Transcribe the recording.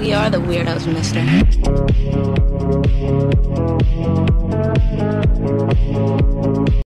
We are the weirdos, mister.